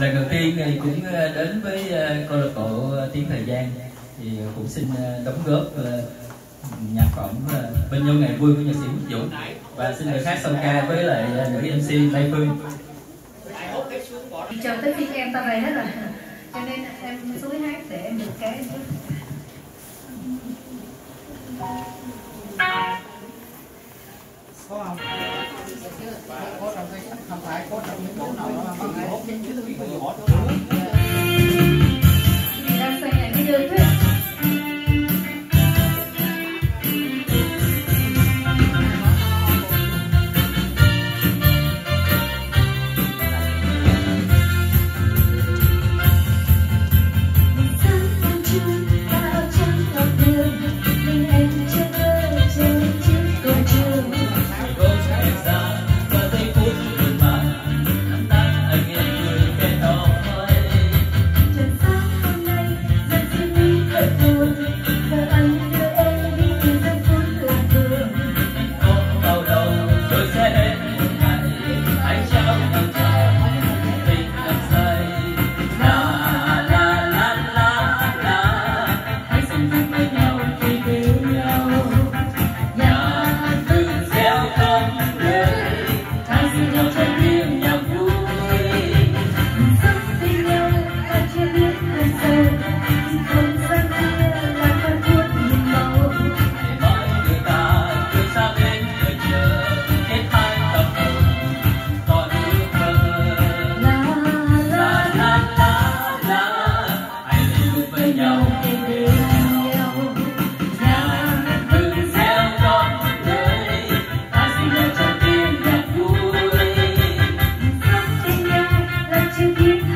lần đầu tiên thì cũng ờ, đến với ờ, câu lạc bộ ờ, tiếng thời gian. Thì cũng xin đóng góp nhạc phẩm bên nhau ngày vui của nhạc sĩ Quốc Dũng. Và xin được hát song ca với lại nữ MC Mai Phương. Chờ tới khi em ta về hết rồi. Cho nên em xuống hát để em được cái Thank you có trong những chỗ nào đó mà ngày hốt những cái thứ gì bỏ chỗ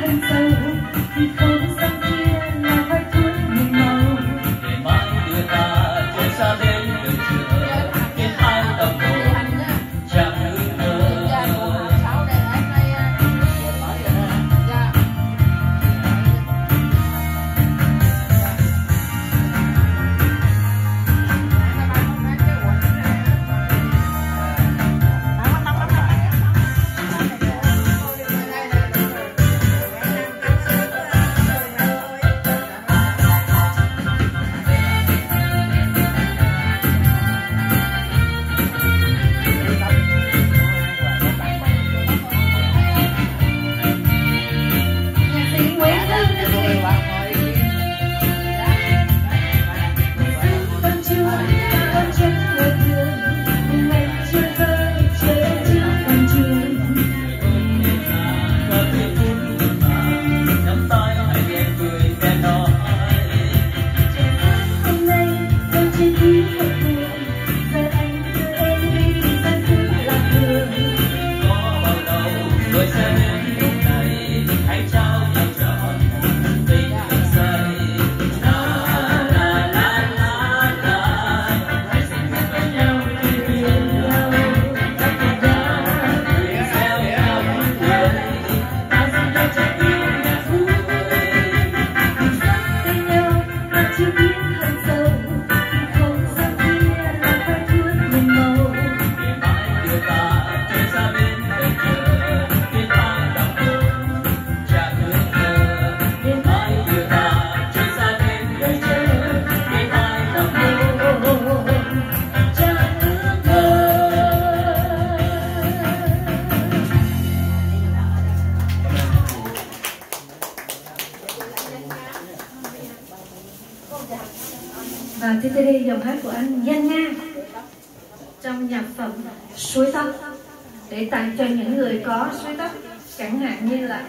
so, because What's happening? Ờ, thế đây dòng hát của anh Danh Nga. Trong nhạc phẩm Suối Tóc. Để tặng cho những người có suối tóc, chẳng hạn như là